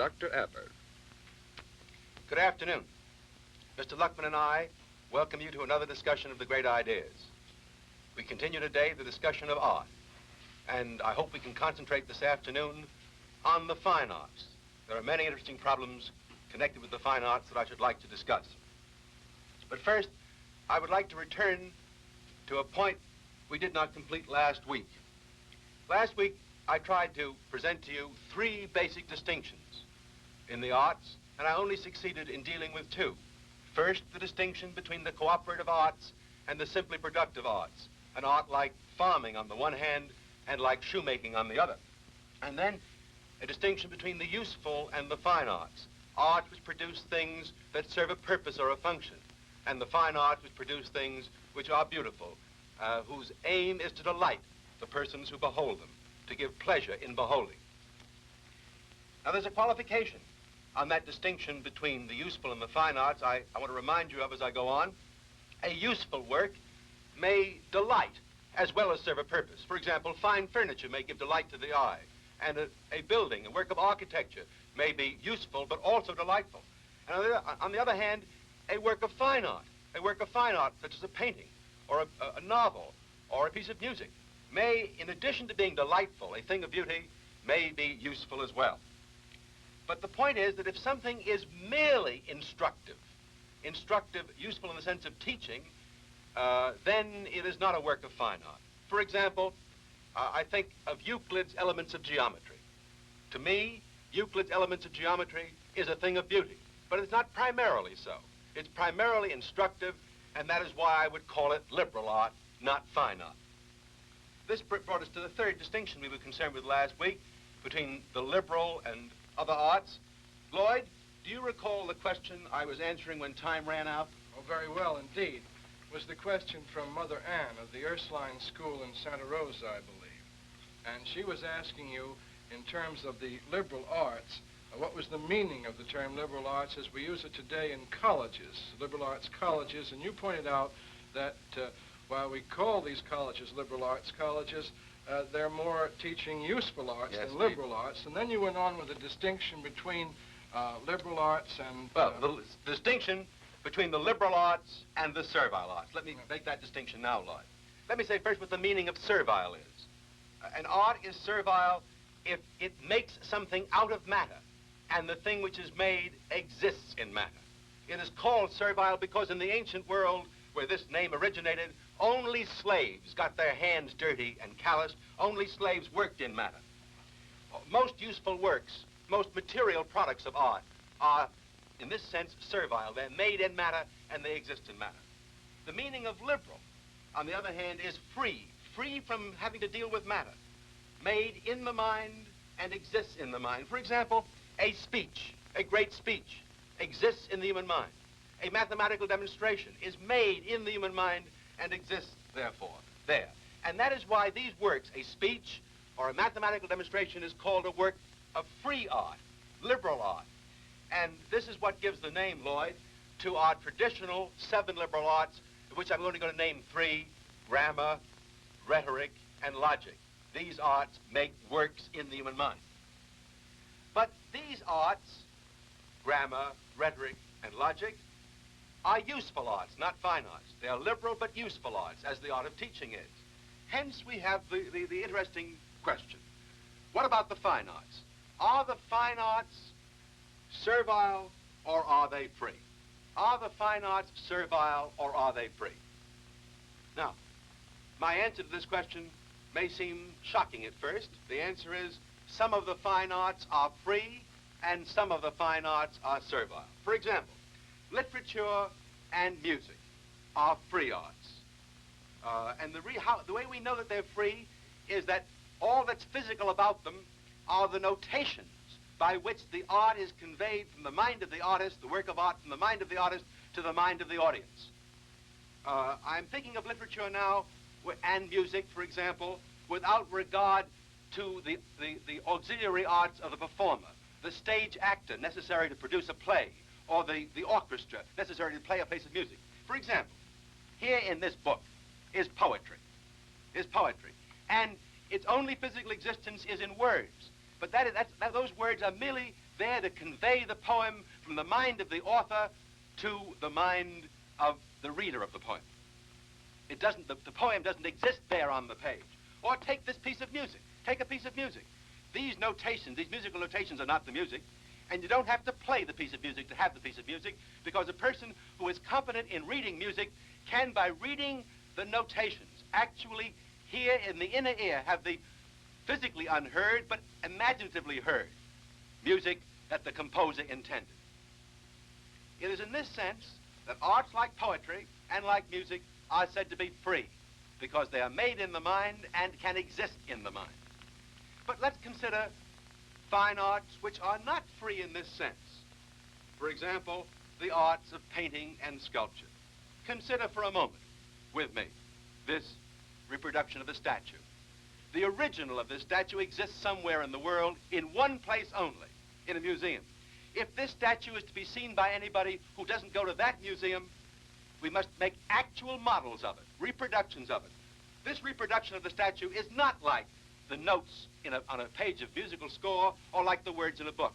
Dr. Adler. Good afternoon. Mr. Luckman and I welcome you to another discussion of the great ideas. We continue today the discussion of art, and I hope we can concentrate this afternoon on the fine arts. There are many interesting problems connected with the fine arts that I should like to discuss. But first, I would like to return to a point we did not complete last week. Last week, I tried to present to you three basic distinctions in the arts, and I only succeeded in dealing with two. First, the distinction between the cooperative arts and the simply productive arts, an art like farming on the one hand and like shoemaking on the other. And then, a distinction between the useful and the fine arts, art which produce things that serve a purpose or a function, and the fine arts which produce things which are beautiful, uh, whose aim is to delight the persons who behold them, to give pleasure in beholding. Now, there's a qualification on that distinction between the useful and the fine arts I, I want to remind you of as I go on. A useful work may delight as well as serve a purpose. For example, fine furniture may give delight to the eye, and a, a building, a work of architecture, may be useful but also delightful. And on the, on the other hand, a work of fine art, a work of fine art such as a painting or a, a novel or a piece of music may, in addition to being delightful, a thing of beauty, may be useful as well. But the point is that if something is merely instructive, instructive, useful in the sense of teaching, uh, then it is not a work of fine art. For example, uh, I think of Euclid's Elements of Geometry. To me, Euclid's Elements of Geometry is a thing of beauty, but it's not primarily so. It's primarily instructive, and that is why I would call it liberal art, not fine art. This brought us to the third distinction we were concerned with last week between the liberal and other arts. Lloyd, do you recall the question I was answering when time ran out? Oh, very well indeed. It was the question from Mother Ann of the Ursuline School in Santa Rosa, I believe. And she was asking you, in terms of the liberal arts, uh, what was the meaning of the term liberal arts as we use it today in colleges, liberal arts colleges, and you pointed out that uh, while we call these colleges liberal arts colleges, uh, they're more teaching useful arts yes, than liberal arts. And then you went on with a distinction between uh, liberal arts and... Well, uh, the distinction between the liberal arts and the servile arts. Let me make that distinction now, Lloyd. Let me say first what the meaning of servile is. Uh, an art is servile if it makes something out of matter, and the thing which is made exists in matter. It is called servile because in the ancient world, where this name originated, only slaves got their hands dirty and calloused. Only slaves worked in matter. Most useful works, most material products of art are, in this sense, servile. They're made in matter and they exist in matter. The meaning of liberal, on the other hand, is free, free from having to deal with matter, made in the mind and exists in the mind. For example, a speech, a great speech, exists in the human mind. A mathematical demonstration is made in the human mind and exists, therefore, there. And that is why these works, a speech or a mathematical demonstration, is called a work of free art, liberal art. And this is what gives the name, Lloyd, to our traditional seven liberal arts, of which I'm only going to name three, grammar, rhetoric, and logic. These arts make works in the human mind. But these arts, grammar, rhetoric, and logic, are useful arts, not fine arts. They are liberal but useful arts, as the art of teaching is. Hence, we have the, the, the interesting question. What about the fine arts? Are the fine arts servile or are they free? Are the fine arts servile or are they free? Now, my answer to this question may seem shocking at first. The answer is some of the fine arts are free and some of the fine arts are servile. For example, literature and music are free arts. Uh, and the, the way we know that they're free is that all that's physical about them are the notations by which the art is conveyed from the mind of the artist, the work of art from the mind of the artist to the mind of the audience. Uh, I'm thinking of literature now and music, for example, without regard to the, the, the auxiliary arts of the performer, the stage actor necessary to produce a play, or the, the orchestra necessary to play a piece of music. For example, here in this book is poetry, is poetry. And its only physical existence is in words. But that is, that, those words are merely there to convey the poem from the mind of the author to the mind of the reader of the poem. It doesn't, the, the poem doesn't exist there on the page. Or take this piece of music. Take a piece of music. These notations, these musical notations are not the music, and you don't have to play the piece of music to have the piece of music, because a person who is competent in reading music can, by reading the notations, actually hear in the inner ear, have the physically unheard, but imaginatively heard music that the composer intended. It is in this sense that arts like poetry and like music are said to be free because they are made in the mind and can exist in the mind. But let's consider fine arts which are not free in this sense. For example, the arts of painting and sculpture. Consider for a moment with me this reproduction of the statue. The original of this statue exists somewhere in the world in one place only, in a museum. If this statue is to be seen by anybody who doesn't go to that museum, we must make actual models of it, reproductions of it. This reproduction of the statue is not like the notes a, on a page of musical score or like the words in a book.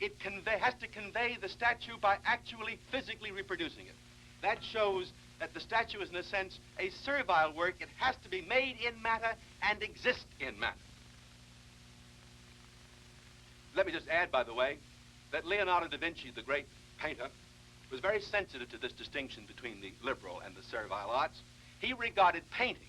It convey, has to convey the statue by actually physically reproducing it. That shows that the statue is, in a sense, a servile work. It has to be made in matter and exist in matter. Let me just add, by the way, that Leonardo da Vinci, the great painter, was very sensitive to this distinction between the liberal and the servile arts. He regarded painting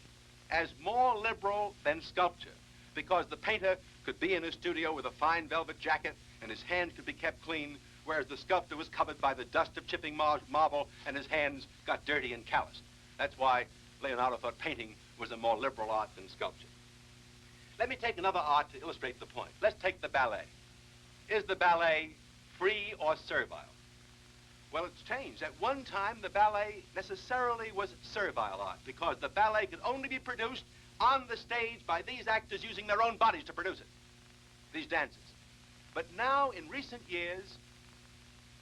as more liberal than sculpture because the painter could be in his studio with a fine velvet jacket and his hands could be kept clean, whereas the sculptor was covered by the dust of chipping mar marble and his hands got dirty and calloused. That's why Leonardo thought painting was a more liberal art than sculpture. Let me take another art to illustrate the point. Let's take the ballet. Is the ballet free or servile? Well, it's changed. At one time, the ballet necessarily was servile art because the ballet could only be produced on the stage by these actors using their own bodies to produce it, these dances. But now, in recent years,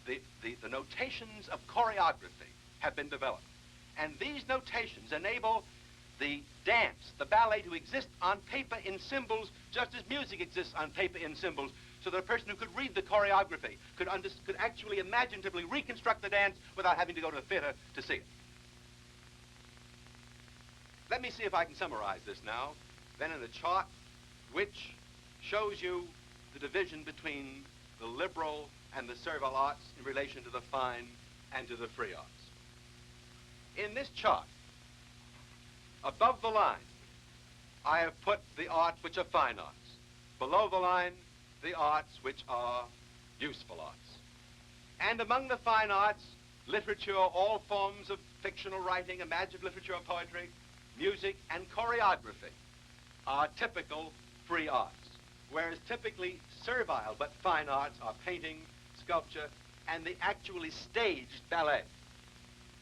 the, the, the notations of choreography have been developed. And these notations enable the dance, the ballet, to exist on paper in symbols just as music exists on paper in symbols, so that a person who could read the choreography could, could actually imaginatively reconstruct the dance without having to go to the theater to see it. Let me see if I can summarize this now, then in the chart which shows you the division between the liberal and the servile arts in relation to the fine and to the free arts. In this chart, above the line, I have put the arts which are fine arts. Below the line, the arts which are useful arts. And among the fine arts, literature, all forms of fictional writing, imaginative literature poetry, music, and choreography are typical free arts, whereas typically servile but fine arts are painting, sculpture, and the actually staged ballet.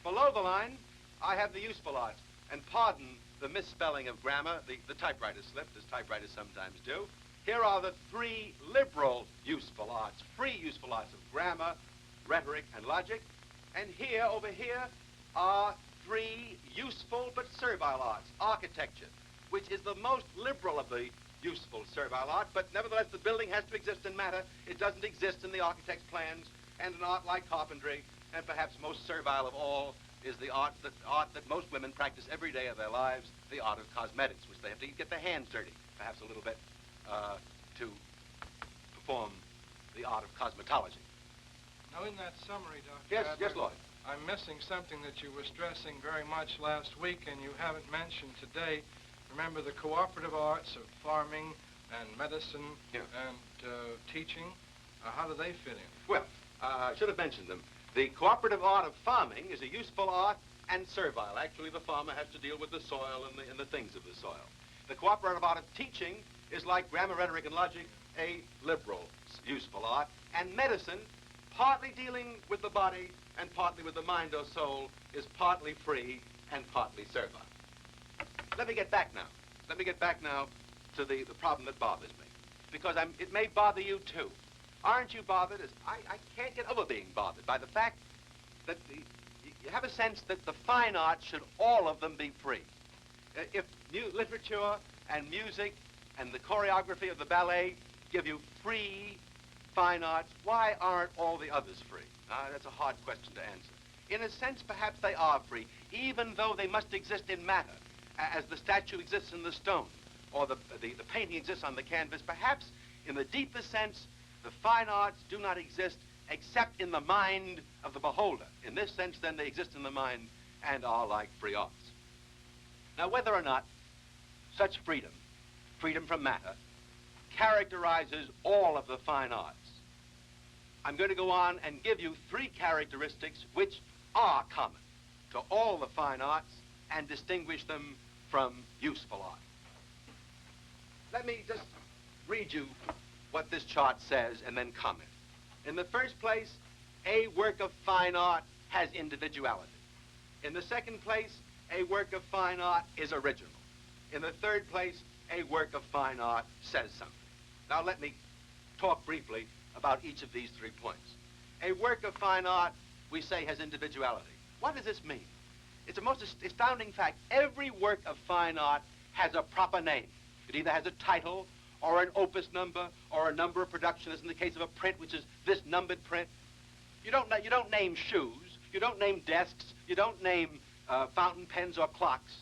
Below the line, I have the useful arts, and pardon the misspelling of grammar, the, the typewriter slipped, as typewriters sometimes do. Here are the three liberal useful arts, free useful arts of grammar, rhetoric, and logic. And here, over here, are three useful but servile arts. Architecture, which is the most liberal of the useful servile art, but nevertheless the building has to exist in matter. It doesn't exist in the architect's plans. And an art like carpentry, and perhaps most servile of all, is the art that, art that most women practice every day of their lives, the art of cosmetics, which they have to get their hands dirty, perhaps a little bit, uh, to perform the art of cosmetology. Now, in that summary, Dr. Yes, Adler, yes, Lloyd. I'm missing something that you were stressing very much last week and you haven't mentioned today. Remember the cooperative arts of farming and medicine yeah. and uh, teaching? Uh, how do they fit in? Well, uh, I should have mentioned them. The cooperative art of farming is a useful art and servile. Actually, the farmer has to deal with the soil and the, and the things of the soil. The cooperative art of teaching is like grammar, rhetoric, and logic, a liberal, useful art. And medicine, partly dealing with the body and partly with the mind or soul, is partly free and partly servile. Let me get back now. Let me get back now to the, the problem that bothers me. Because I'm, it may bother you too. Aren't you bothered? As I, I can't get over being bothered by the fact that the, you have a sense that the fine arts should all of them be free. Uh, if new literature and music and the choreography of the ballet give you free fine arts, why aren't all the others free? Uh, that's a hard question to answer. In a sense, perhaps they are free, even though they must exist in matter, as the statue exists in the stone, or the, the, the painting exists on the canvas. Perhaps, in the deepest sense, the fine arts do not exist except in the mind of the beholder. In this sense, then, they exist in the mind and are like free arts. Now, whether or not such freedom, freedom from matter, characterizes all of the fine arts, I'm going to go on and give you three characteristics which are common to all the fine arts and distinguish them from useful art. Let me just read you what this chart says and then comment. In the first place, a work of fine art has individuality. In the second place, a work of fine art is original. In the third place, a work of fine art says something. Now let me talk briefly about each of these three points. A work of fine art, we say, has individuality. What does this mean? It's a most astounding fact. Every work of fine art has a proper name. It either has a title or an opus number or a number of production, as in the case of a print, which is this numbered print. You don't, you don't name shoes. You don't name desks. You don't name uh, fountain pens or clocks.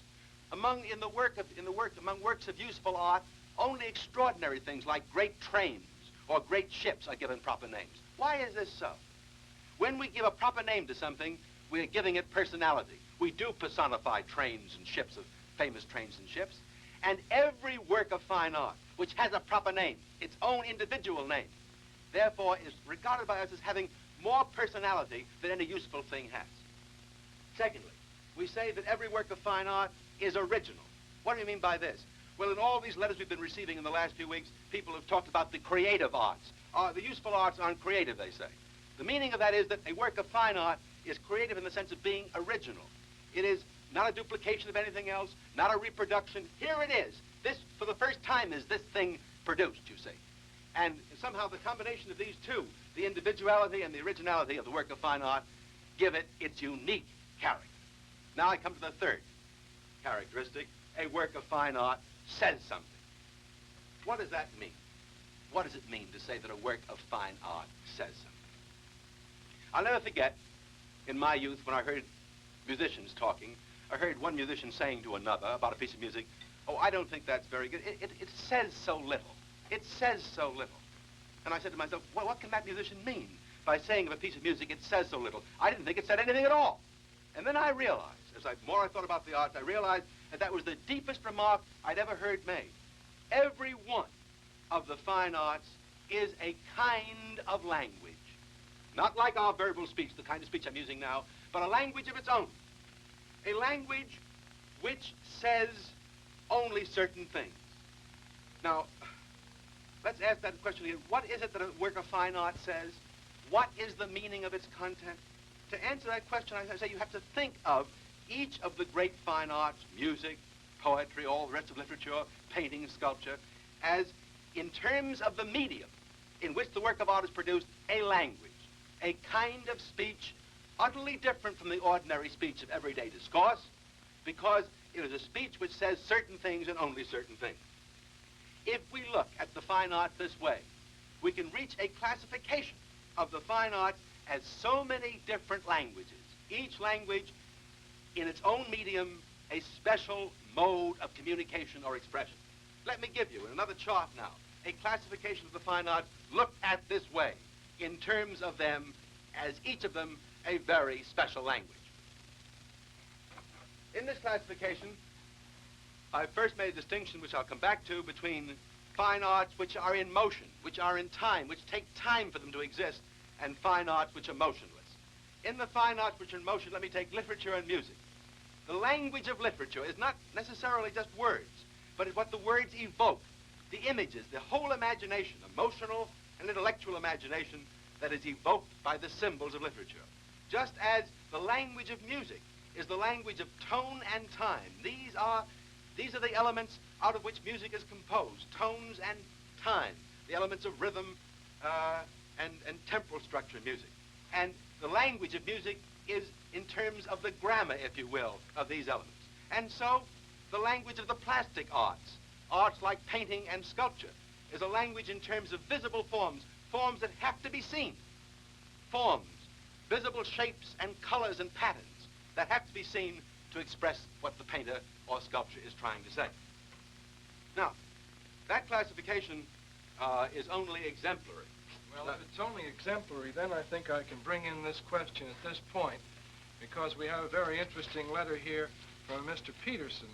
Among in the work of in the work among works of useful art, only extraordinary things like great trains or great ships are given proper names. Why is this so? When we give a proper name to something, we're giving it personality. We do personify trains and ships of famous trains and ships. And every work of fine art, which has a proper name, its own individual name, therefore is regarded by us as having more personality than any useful thing has. Secondly, we say that every work of fine art is original. What do you mean by this? Well, in all these letters we've been receiving in the last few weeks, people have talked about the creative arts. Uh, the useful arts aren't creative, they say. The meaning of that is that a work of fine art is creative in the sense of being original. It is not a duplication of anything else, not a reproduction. Here it is. This, for the first time, is this thing produced, you see. And somehow the combination of these two, the individuality and the originality of the work of fine art, give it its unique character. Now I come to the third characteristic. A work of fine art says something. What does that mean? What does it mean to say that a work of fine art says something? I'll never forget, in my youth, when I heard musicians talking, I heard one musician saying to another about a piece of music, oh, I don't think that's very good. It, it, it says so little. It says so little. And I said to myself, well, what can that musician mean by saying of a piece of music it says so little? I didn't think it said anything at all. And then I realized, as I more I thought about the arts, I realized that that was the deepest remark I'd ever heard made. Every one of the fine arts is a kind of language. Not like our verbal speech, the kind of speech I'm using now, but a language of its own. A language which says only certain things. Now, let's ask that question again. What is it that a work of fine art says? What is the meaning of its content? To answer that question, I say you have to think of each of the great fine arts, music, poetry, all the rest of literature, painting, sculpture, as, in terms of the medium in which the work of art is produced, a language, a kind of speech utterly different from the ordinary speech of everyday discourse, because it is a speech which says certain things and only certain things. If we look at the fine art this way, we can reach a classification of the fine arts as so many different languages, each language in its own medium a special mode of communication or expression. Let me give you in another chart now a classification of the fine arts looked at this way in terms of them as each of them a very special language. In this classification, I first made a distinction, which I'll come back to, between fine arts which are in motion, which are in time, which take time for them to exist, and fine arts which are motionless. In the fine arts which are in motion, let me take literature and music. The language of literature is not necessarily just words, but it's what the words evoke, the images, the whole imagination, emotional and intellectual imagination that is evoked by the symbols of literature. Just as the language of music is the language of tone and time. These are, these are the elements out of which music is composed, tones and time, the elements of rhythm uh, and, and temporal structure in music. And the language of music is in terms of the grammar, if you will, of these elements. And so, the language of the plastic arts, arts like painting and sculpture, is a language in terms of visible forms, Forms that have to be seen. Forms, visible shapes and colors and patterns that have to be seen to express what the painter or sculptor is trying to say. Now, that classification uh, is only exemplary. Well, if it's only exemplary, then I think I can bring in this question at this point, because we have a very interesting letter here from Mr. Peterson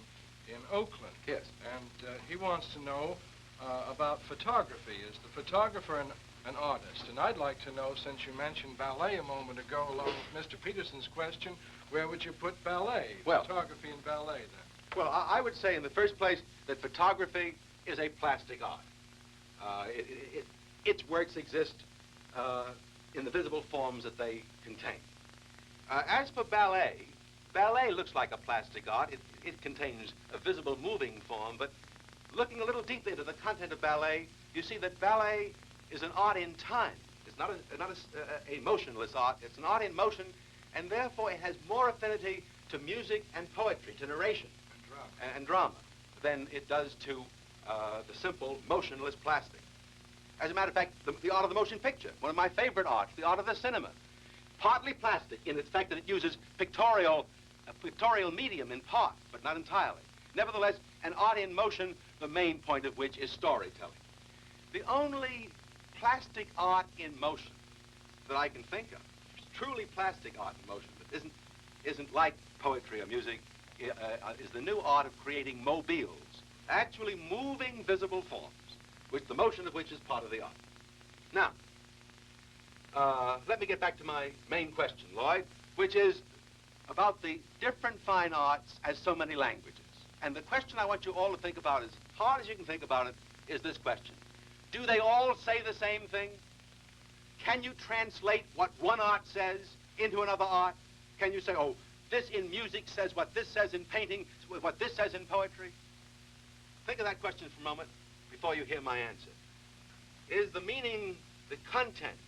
in Oakland. Yes. And uh, he wants to know uh, about photography. Is the photographer an, an artist? And I'd like to know, since you mentioned ballet a moment ago, along with Mr. Peterson's question, where would you put ballet? Well- photography and ballet, then. Well, I, I would say in the first place that photography is a plastic art. Uh, it, it, its works exist uh, in the visible forms that they contain. Uh, as for ballet, ballet looks like a plastic art. It, it contains a visible moving form, but looking a little deeply into the content of ballet, you see that ballet is an art in time. It's not a, not a a- a motionless art. It's an art in motion, and therefore it has more affinity to music and poetry, to narration And drama. and, and drama than it does to uh, the simple motionless plastic. As a matter of fact, the, the art of the motion picture, one of my favorite arts, the art of the cinema, partly plastic in its fact that it uses pictorial, a pictorial medium in part, but not entirely. Nevertheless, an art in motion, the main point of which is storytelling. The only plastic art in motion that I can think of, truly plastic art in motion, that isn't, isn't like poetry or music, uh, is the new art of creating mobiles, actually moving visible forms, which the motion of which is part of the art. Now, uh, let me get back to my main question, Lloyd, which is about the different fine arts as so many languages. And the question I want you all to think about, as hard as you can think about it, is this question. Do they all say the same thing? Can you translate what one art says into another art? Can you say, oh, this in music says what this says in painting, what this says in poetry? Think of that question for a moment before you hear my answer. Is the meaning, the content,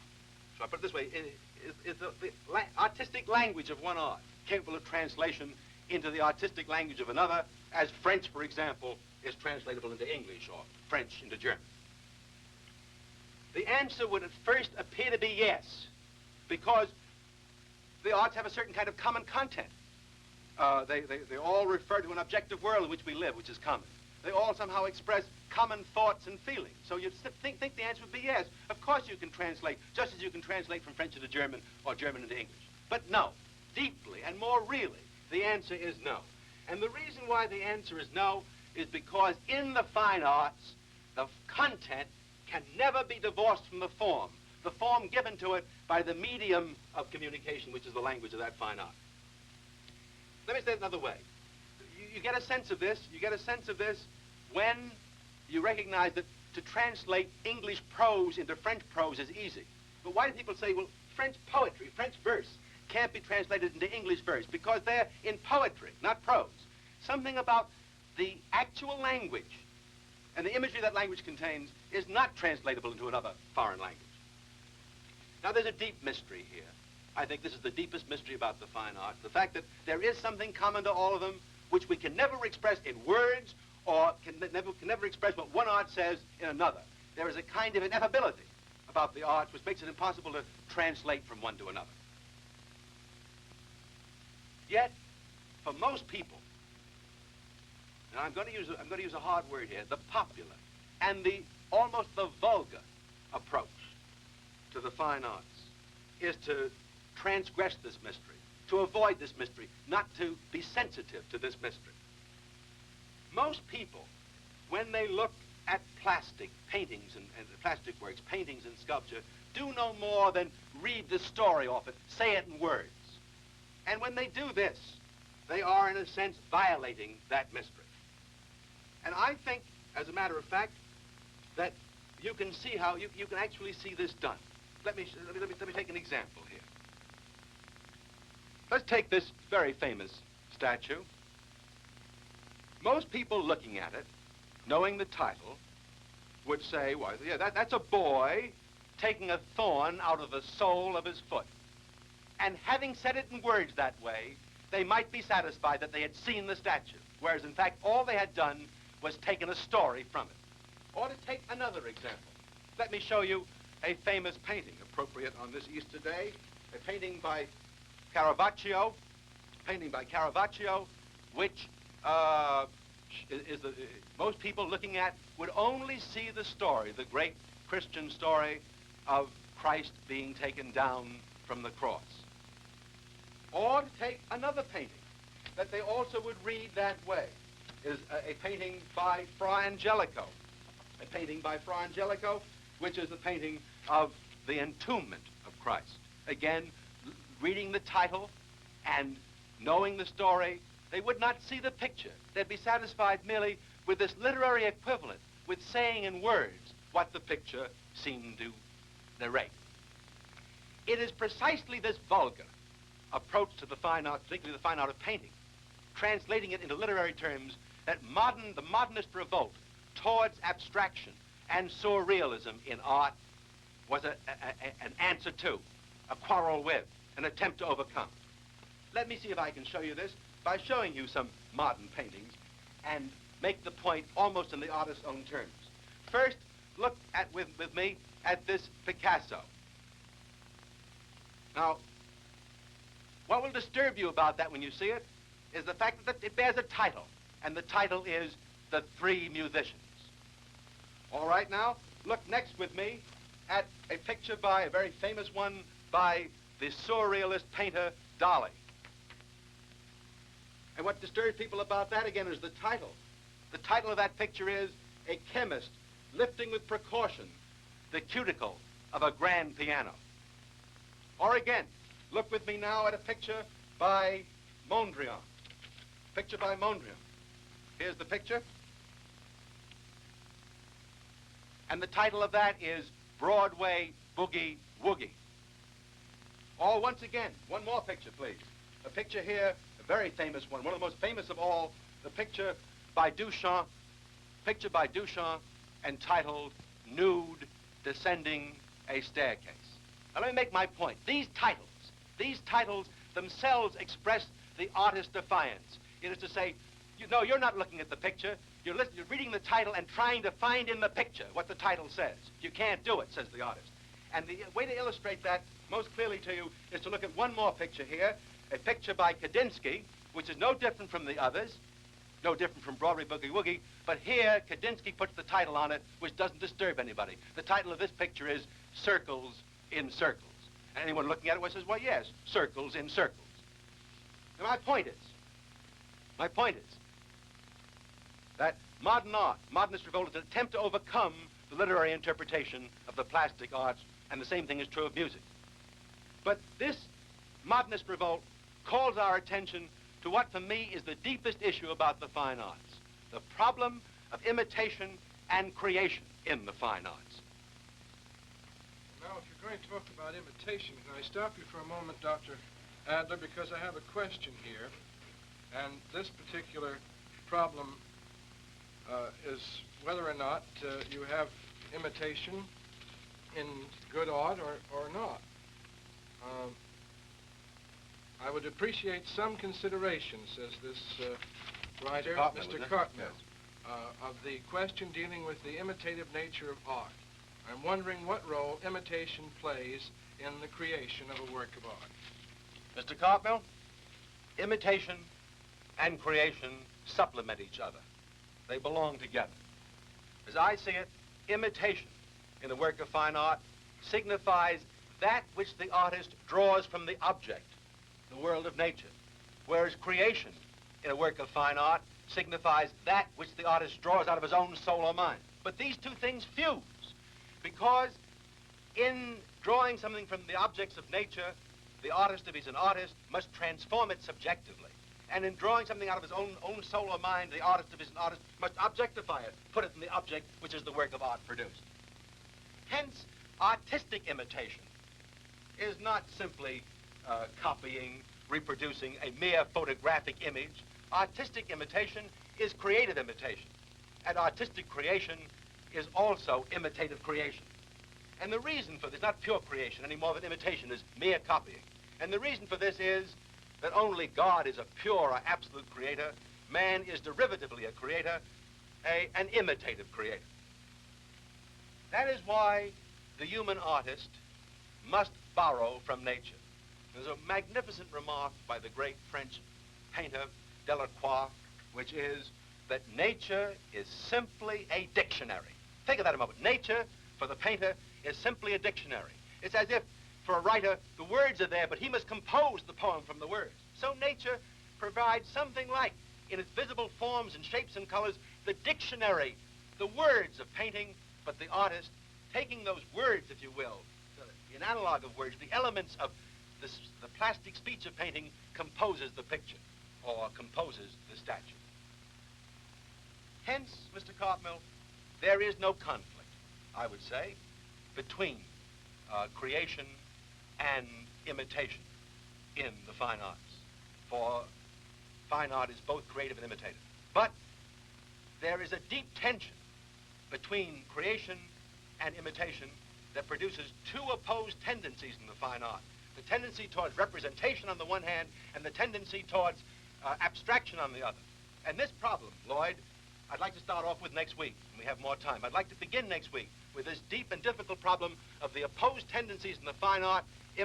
so I put it this way, is, is the, the la- artistic language of one art capable of translation into the artistic language of another, as French, for example, is translatable into English or French into German? The answer would at first appear to be yes, because the arts have a certain kind of common content. Uh, they, they, they all refer to an objective world in which we live, which is common. They all somehow express common thoughts and feelings. So you'd think, think the answer would be yes. Of course you can translate, just as you can translate from French into German or German into English. But no, deeply and more really, the answer is no. And the reason why the answer is no is because in the fine arts, the content can never be divorced from the form, the form given to it by the medium of communication, which is the language of that fine art. Let me say it another way. You, get a sense of this, you get a sense of this when you recognize that to translate English prose into French prose is easy. But why do people say, well, French poetry, French verse, can't be translated into English verse? Because they're in poetry, not prose. Something about the actual language and the imagery that language contains is not translatable into another foreign language. Now, there's a deep mystery here. I think this is the deepest mystery about the fine arts. The fact that there is something common to all of them, which we can never express in words or can never, can never express what one art says in another. There is a kind of ineffability about the arts which makes it impossible to translate from one to another. Yet, for most people, and I'm going to use I'm going to use a hard word here, the popular and the almost the vulgar approach to the fine arts is to transgress this mystery, to avoid this mystery, not to be sensitive to this mystery. Most people, when they look at plastic paintings and, and plastic works, paintings and sculpture, do no more than read the story off it, say it in words. And when they do this, they are, in a sense, violating that mystery. And I think, as a matter of fact, that you can see how, you, you can actually see this done. Let me, let me, let me, let me take an example here. Let's take this very famous statue. Most people looking at it, knowing the title, would say, well, yeah, that, that's a boy taking a thorn out of the sole of his foot. And having said it in words that way, they might be satisfied that they had seen the statue, whereas in fact all they had done was taken a story from it. Or to take another example. Let me show you a famous painting appropriate on this Easter day, a painting by Caravaggio, painting by Caravaggio, which uh, is the, most people looking at would only see the story, the great Christian story of Christ being taken down from the cross. Or to take another painting that they also would read that way is a, a painting by Fra Angelico, a painting by Fra Angelico, which is the painting of the entombment of Christ. Again, reading the title and knowing the story, they would not see the picture. They'd be satisfied merely with this literary equivalent, with saying in words what the picture seemed to narrate. It is precisely this vulgar approach to the fine art, particularly the fine art of painting, translating it into literary terms, that modern, the modernist revolt towards abstraction and surrealism in art was a, a, a, an answer to, a quarrel with, an attempt to overcome. Let me see if I can show you this by showing you some modern paintings and make the point almost in the artist's own terms. First, look at with, with me at this Picasso. Now, what will disturb you about that when you see it is the fact that it bears a title, and the title is The Three Musicians. All right, now, look next with me at a picture by, a very famous one, by the surrealist painter Dali. And what disturbs people about that, again, is the title. The title of that picture is A Chemist Lifting with Precaution the Cuticle of a Grand Piano. Or again, look with me now at a picture by Mondrian. Picture by Mondrian. Here's the picture. And the title of that is Broadway Boogie Woogie. Or once again, one more picture, please. A picture here, a very famous one, one of the most famous of all, the picture by Duchamp, picture by Duchamp entitled Nude Descending a Staircase. Now let me make my point. These titles, these titles themselves express the artist's defiance. It is to say, you know, you're not looking at the picture. You're, you're reading the title and trying to find in the picture what the title says. You can't do it, says the artist. And the way to illustrate that most clearly to you is to look at one more picture here, a picture by Kandinsky, which is no different from the others, no different from Broadway Boogie Woogie, but here Kandinsky puts the title on it, which doesn't disturb anybody. The title of this picture is Circles in Circles. And anyone looking at it says, well, yes, circles in circles. And my point is, my point is, that modern art, modernist revolt, is an attempt to overcome the literary interpretation of the plastic arts, and the same thing is true of music. But this modernist revolt calls our attention to what for me is the deepest issue about the fine arts, the problem of imitation and creation in the fine arts. Now, if you're going to talk about imitation, can I stop you for a moment, Dr. Adler, because I have a question here. And this particular problem uh, is whether or not uh, you have imitation in good art or, or not. Um, I would appreciate some consideration, says this uh, writer, Mr. Cartmel, uh, of the question dealing with the imitative nature of art. I'm wondering what role imitation plays in the creation of a work of art. Mr. Cartmel, imitation and creation supplement each other. They belong together. As I see it, imitation in the work of fine art signifies that which the artist draws from the object, the world of nature, whereas creation in a work of fine art signifies that which the artist draws out of his own soul or mind. But these two things fuse because in drawing something from the objects of nature, the artist, if he's an artist, must transform it subjectively. And in drawing something out of his own, own soul or mind, the artist, if he's an artist, must objectify it, put it in the object which is the work of art produced. Hence, artistic imitation is not simply uh, copying, reproducing a mere photographic image. Artistic imitation is creative imitation. And artistic creation is also imitative creation. And the reason for this, not pure creation any more than imitation is mere copying. And the reason for this is that only God is a pure or absolute creator. Man is derivatively a creator, a, an imitative creator. That is why the human artist must borrow from nature. There's a magnificent remark by the great French painter Delacroix, which is that nature is simply a dictionary. Think of that a moment. Nature, for the painter, is simply a dictionary. It's as if, for a writer, the words are there, but he must compose the poem from the words. So nature provides something like, in its visible forms and shapes and colors, the dictionary, the words of painting, but the artist, taking those words, if you will, an analog of words, the elements of this, the plastic speech of painting, composes the picture, or composes the statue. Hence, Mr. Cartmill, there is no conflict, I would say, between uh, creation and imitation in the fine arts. For fine art is both creative and imitative. But there is a deep tension between creation and imitation that produces two opposed tendencies in the fine art. The tendency towards representation on the one hand and the tendency towards uh, abstraction on the other. And this problem, Lloyd, I'd like to start off with next week, when we have more time. I'd like to begin next week with this deep and difficult problem of the opposed tendencies in the fine art uh,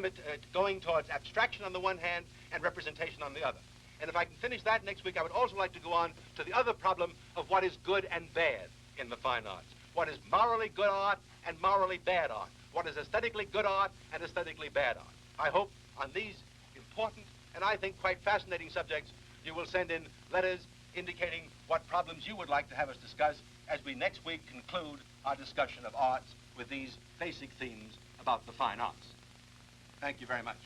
going towards abstraction on the one hand and representation on the other. And if I can finish that next week, I would also like to go on to the other problem of what is good and bad in the fine arts. What is morally good art and morally bad art. What is aesthetically good art and aesthetically bad art. I hope on these important and I think quite fascinating subjects, you will send in letters indicating what problems you would like to have us discuss as we next week conclude our discussion of arts with these basic themes about the fine arts. Thank you very much.